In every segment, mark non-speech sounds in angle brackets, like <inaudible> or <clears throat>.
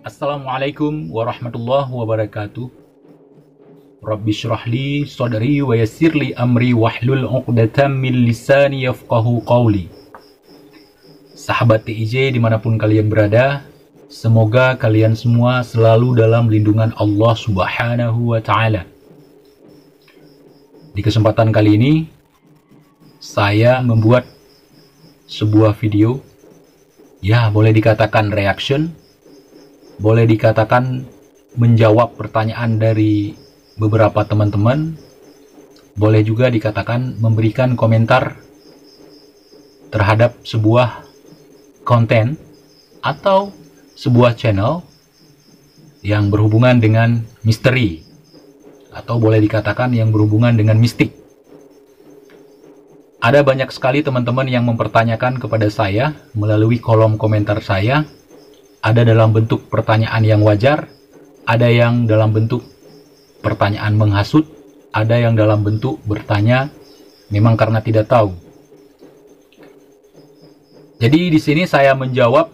Assalamualaikum warahmatullahi wabarakatuh. Rabbi syrahli sadri wa yassirli amri wahlul 'uqdatam min lisani yafqahu qawli. Sahabat TIJ di mana pun kalian berada, semoga kalian semua selalu dalam lindungan Allah Subhanahu wa Ta'ala. Di kesempatan kali ini, saya membuat sebuah video, ya boleh dikatakan reaction, boleh dikatakan menjawab pertanyaan dari beberapa teman-teman, boleh juga dikatakan memberikan komentar terhadap sebuah konten atau sebuah channel yang berhubungan dengan misteri. Atau boleh dikatakan yang berhubungan dengan mistik. Ada banyak sekali teman-teman yang mempertanyakan kepada saya melalui kolom komentar saya. Ada dalam bentuk pertanyaan yang wajar, ada yang dalam bentuk pertanyaan menghasut, ada yang dalam bentuk bertanya memang karena tidak tahu. Jadi di sini saya menjawab,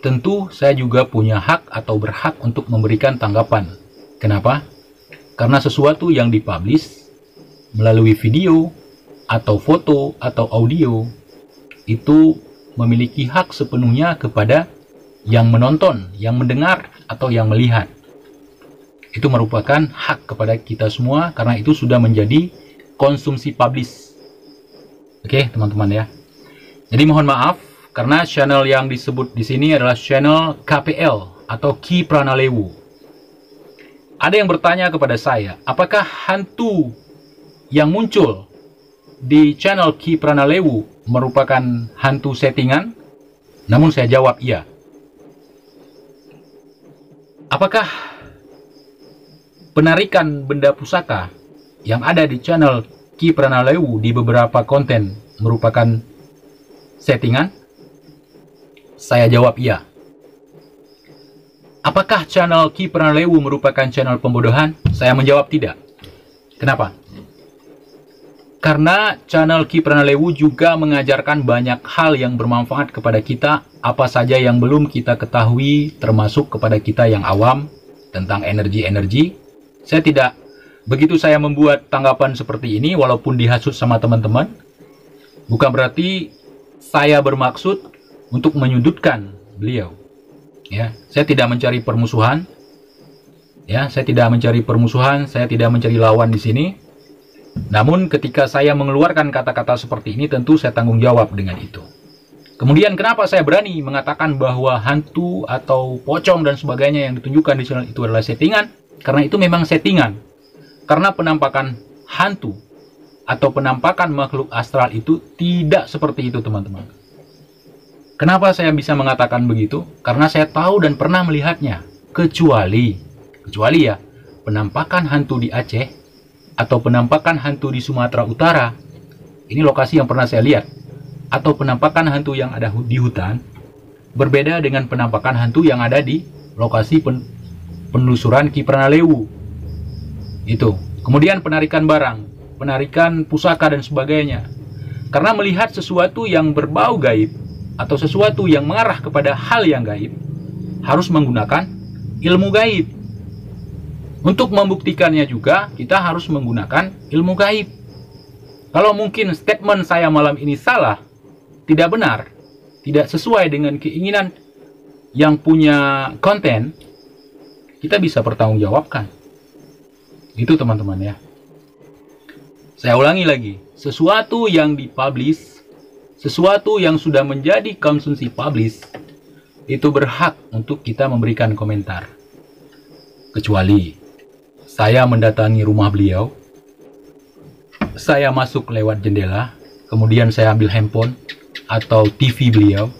tentu saya juga punya hak atau berhak untuk memberikan tanggapan. Kenapa? Karena sesuatu yang dipublish melalui video atau foto atau audio itu memiliki hak sepenuhnya kepada yang menonton, yang mendengar atau yang melihat. Itu merupakan hak kepada kita semua karena itu sudah menjadi konsumsi publish. Oke, teman-teman ya. Jadi mohon maaf karena channel yang disebut di sini adalah channel KPL atau Ki Pranalewu. Ada yang bertanya kepada saya, apakah hantu yang muncul di channel Ki Pranalewu merupakan hantu settingan? Namun saya jawab iya. Apakah penarikan benda pusaka yang ada di channel Ki Pranalewu di beberapa konten merupakan settingan? Saya jawab iya. Apakah channel Ki Pranalewu merupakan channel pembodohan? Saya menjawab tidak. Kenapa? Karena channel Ki Pranalewu juga mengajarkan banyak hal yang bermanfaat kepada kita, apa saja yang belum kita ketahui, termasuk kepada kita yang awam tentang energi-energi. Saya tidak begitu saya membuat tanggapan seperti ini, walaupun dihasut sama teman-teman, bukan berarti saya bermaksud untuk menyudutkan beliau. Ya, saya tidak mencari permusuhan. Ya, saya tidak mencari permusuhan, saya tidak mencari lawan di sini namun ketika saya mengeluarkan kata-kata seperti ini tentu saya tanggung jawab dengan itu. Kemudian kenapa saya berani mengatakan bahwa hantu atau pocong dan sebagainya yang ditunjukkan di channel itu adalah settingan? Karena itu memang settingan. Karena penampakan hantu atau penampakan makhluk astral itu tidak seperti itu teman-teman. Kenapa saya bisa mengatakan begitu? Karena saya tahu dan pernah melihatnya. Kecuali, kecuali ya, penampakan hantu di Aceh atau penampakan hantu di Sumatera Utara, ini lokasi yang pernah saya lihat, atau penampakan hantu yang ada di hutan, berbeda dengan penampakan hantu yang ada di lokasi pen penelusuran Kipranalewu. Itu. Kemudian penarikan barang, penarikan pusaka dan sebagainya. Karena melihat sesuatu yang berbau gaib atau sesuatu yang mengarah kepada hal yang gaib harus menggunakan ilmu gaib. Untuk membuktikannya juga, kita harus menggunakan ilmu gaib. Kalau mungkin statement saya malam ini salah, tidak benar, tidak sesuai dengan keinginan yang punya konten, kita bisa pertanggungjawabkan. Itu teman-teman ya. Saya ulangi lagi, sesuatu yang dipublish, sesuatu yang sudah menjadi konsumsi publish, itu berhak untuk kita memberikan komentar. Kecuali saya mendatangi rumah beliau. Saya masuk lewat jendela, kemudian saya ambil handphone atau TV beliau.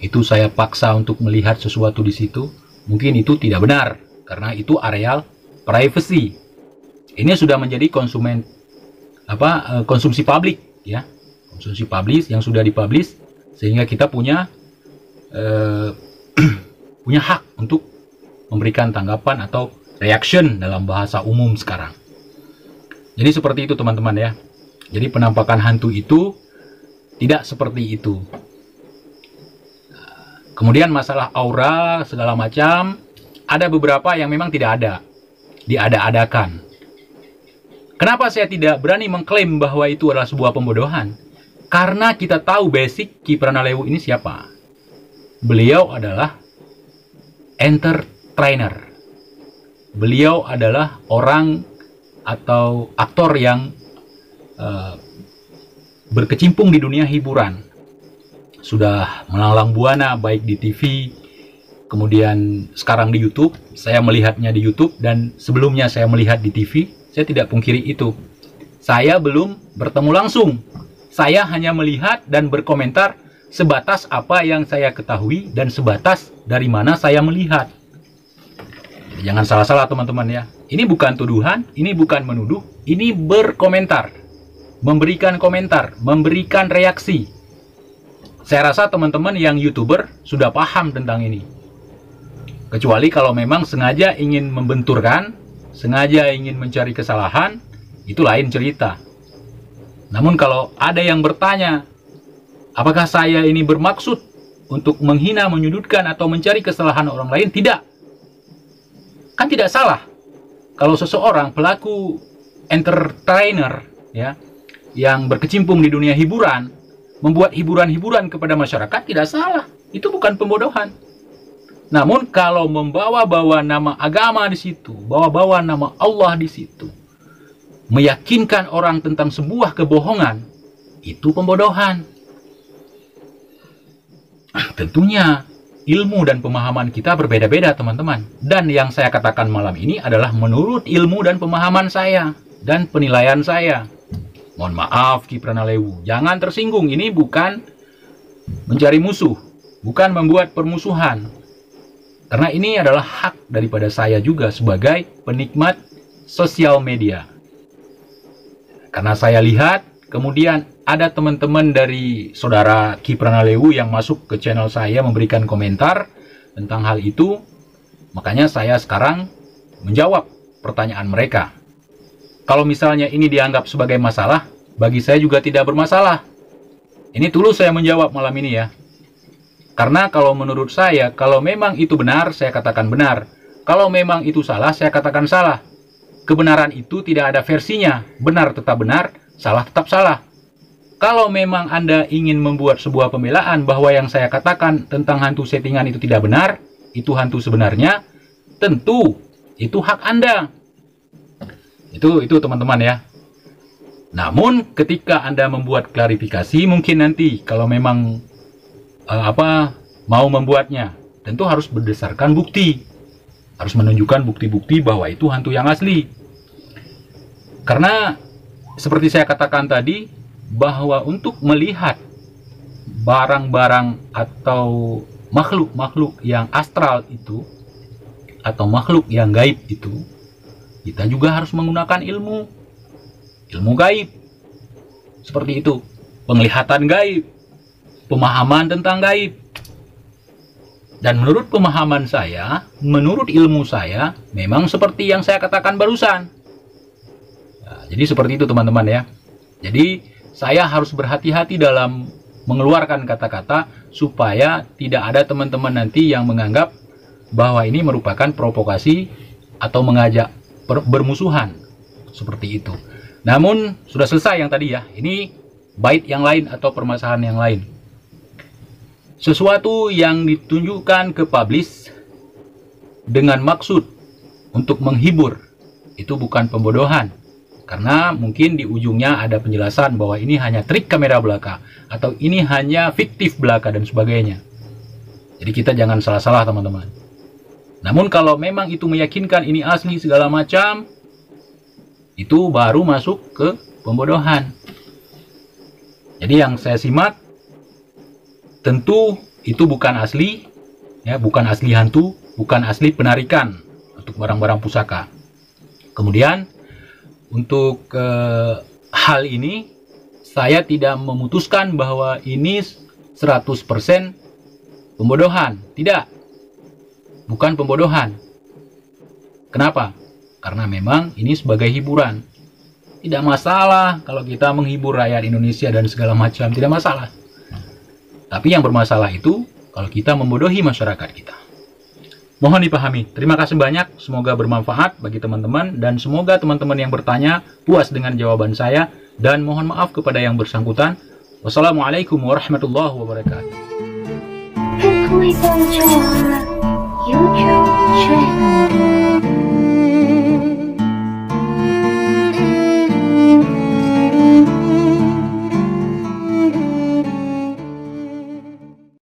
Itu saya paksa untuk melihat sesuatu di situ. Mungkin itu tidak benar karena itu areal privacy. Ini sudah menjadi konsumen apa eh, konsumsi publik ya. Konsumsi publik yang sudah dipublish sehingga kita punya eh, <clears throat> punya hak untuk memberikan tanggapan atau reaction dalam bahasa umum sekarang. Jadi seperti itu teman-teman ya. Jadi penampakan hantu itu Tidak seperti itu. Kemudian masalah aura segala macam, ada beberapa yang memang tidak ada, diada-adakan. Kenapa saya tidak berani mengklaim bahwa itu adalah sebuah pembodohan? Karena kita tahu basic Ki Pranalewu ini siapa. Beliau adalah entertainer. Beliau adalah orang atau aktor yang uh, berkecimpung di dunia hiburan. Sudah melanglang buana baik di TV, kemudian sekarang di YouTube. Saya melihatnya di YouTube dan sebelumnya saya melihat di TV. Saya tidak pungkiri itu. Saya belum bertemu langsung. Saya hanya melihat dan berkomentar sebatas apa yang saya ketahui dan sebatas dari mana saya melihat. Jangan salah-salah teman-teman ya. Ini bukan tuduhan, ini bukan menuduh, ini berkomentar. Memberikan komentar, memberikan reaksi. Saya rasa teman-teman yang YouTuber sudah paham tentang ini. Kecuali kalau memang sengaja ingin membenturkan, sengaja ingin mencari kesalahan, itu lain cerita. Namun kalau ada yang bertanya, apakah saya ini bermaksud untuk menghina, menyudutkan, atau mencari kesalahan orang lain? Tidak. Kan tidak salah kalau seseorang pelaku entertainer ya yang berkecimpung di dunia hiburan membuat hiburan-hiburan kepada masyarakat tidak salah. Itu bukan pembodohan. Namun kalau membawa-bawa nama agama di situ, bawa-bawa nama Allah di situ, meyakinkan orang tentang sebuah kebohongan, itu pembodohan. Tentunya ilmu dan pemahaman kita berbeda-beda teman-teman. Dan yang saya katakan malam ini adalah menurut ilmu dan pemahaman saya dan penilaian saya. Mohon maaf Ki Pranalewu, jangan tersinggung. Ini bukan mencari musuh, bukan membuat permusuhan. Karena ini adalah hak daripada saya juga sebagai penikmat sosial media. Karena saya lihat kemudian ada teman-teman dari saudara Ki Pranalewu yang masuk ke channel saya memberikan komentar tentang hal itu. Makanya saya sekarang menjawab pertanyaan mereka. Kalau misalnya ini dianggap sebagai masalah, bagi saya juga tidak bermasalah. Ini tulus saya menjawab malam ini ya. Karena kalau menurut saya, kalau memang itu benar, saya katakan benar. Kalau memang itu salah, saya katakan salah. Kebenaran itu tidak ada versinya. Benar tetap benar, salah tetap salah. Kalau memang Anda ingin membuat sebuah pembelaan bahwa yang saya katakan tentang hantu settingan itu tidak benar, itu hantu sebenarnya, tentu itu hak Anda. Itu itu teman-teman ya. Namun ketika Anda membuat klarifikasi mungkin nanti kalau memang uh, apa mau membuatnya, tentu harus berdasarkan bukti. Harus menunjukkan bukti-bukti bahwa itu hantu yang asli. Karena seperti saya katakan tadi, bahwa untuk melihat barang-barang atau makhluk-makhluk yang astral itu atau makhluk yang gaib itu kita juga harus menggunakan ilmu. Ilmu gaib. Seperti itu. Penglihatan gaib. Pemahaman tentang gaib. Dan menurut pemahaman saya menurut ilmu saya memang seperti yang saya katakan barusan. Nah, jadi seperti itu teman-teman ya. Jadi saya harus berhati-hati dalam mengeluarkan kata-kata supaya tidak ada teman-teman nanti yang menganggap bahwa ini merupakan provokasi atau mengajak bermusuhan seperti itu. Namun sudah selesai yang tadi ya. Ini bait yang lain atau permasalahan yang lain. Sesuatu yang ditunjukkan ke publish dengan maksud untuk menghibur itu bukan pembodohan karena mungkin di ujungnya ada penjelasan bahwa ini hanya trik kamera belaka atau ini hanya fiktif belaka dan sebagainya. Jadi kita jangan salah-salah teman-teman. Namun kalau memang itu meyakinkan ini asli segala macam, itu baru masuk ke pembodohan. Jadi yang saya simak, tentu itu bukan asli, ya bukan asli hantu, bukan asli penarikan untuk barang-barang pusaka. Kemudian untuk uh, hal ini saya tidak memutuskan bahwa ini 100% pembodohan. Tidak. Bukan pembodohan. Kenapa? Karena memang ini sebagai hiburan. Tidak masalah kalau kita menghibur rakyat Indonesia dan segala macam, tidak masalah. Tapi yang bermasalah itu kalau kita membodohi masyarakat kita. Mohon dipahami. Terima kasih banyak. Semoga bermanfaat bagi teman-teman dan semoga teman-teman yang bertanya puas dengan jawaban saya dan mohon maaf kepada yang bersangkutan. Wassalamualaikum warahmatullahi wabarakatuh.